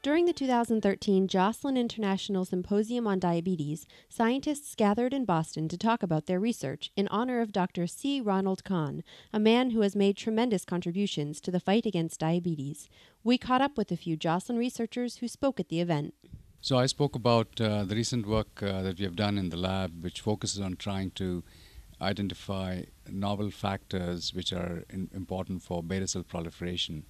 During the 2013 Joslin International Symposium on Diabetes, scientists gathered in Boston to talk about their research in honor of Dr. C. Ronald Kahn, a man who has made tremendous contributions to the fight against diabetes. We caught up with a few Joslin researchers who spoke at the event. So I spoke about uh, the recent work uh, that we have done in the lab, which focuses on trying to identify novel factors which are in, important for beta cell proliferation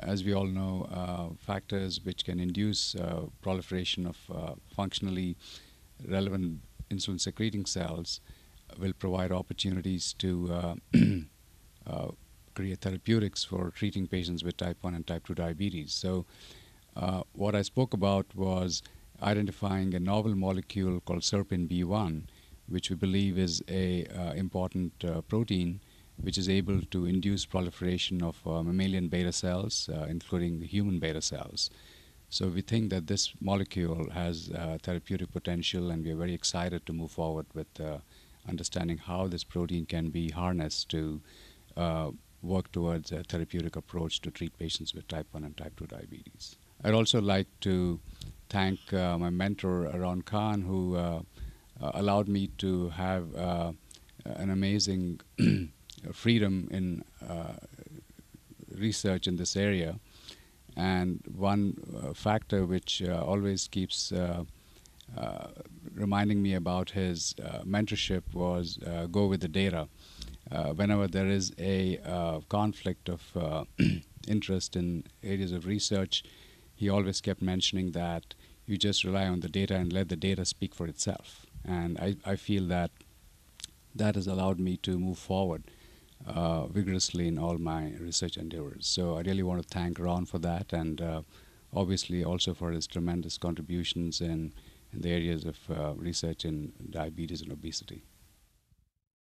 as we all know, uh, factors which can induce uh, proliferation of uh, functionally relevant insulin secreting cells will provide opportunities to create therapeutics for treating patients with type 1 and type 2 diabetes. So, uh, what I spoke about was identifying a novel molecule called serpin B1, which we believe is a uh, important uh, protein which is able to induce proliferation of uh, mammalian beta cells, uh, including human beta cells. So we think that this molecule has uh, therapeutic potential, and we are very excited to move forward with uh, understanding how this protein can be harnessed to uh, work towards a therapeutic approach to treat patients with type 1 and type 2 diabetes. I'd also like to thank uh, my mentor, Ron Kahn, who allowed me to have an amazing freedom in uh, research in this area. And one uh, factor which uh, always keeps uh, uh, reminding me about his uh, mentorship was go with the data. whenever there is a conflict of interest in areas of research, he always kept mentioning that you just rely on the data and let the data speak for itself. And I, I feel that that has allowed me to move forward uh, vigorously in all my research endeavors. So I really want to thank Ron for that and uh, obviously also for his tremendous contributions in, in the areas of uh, research in diabetes and obesity.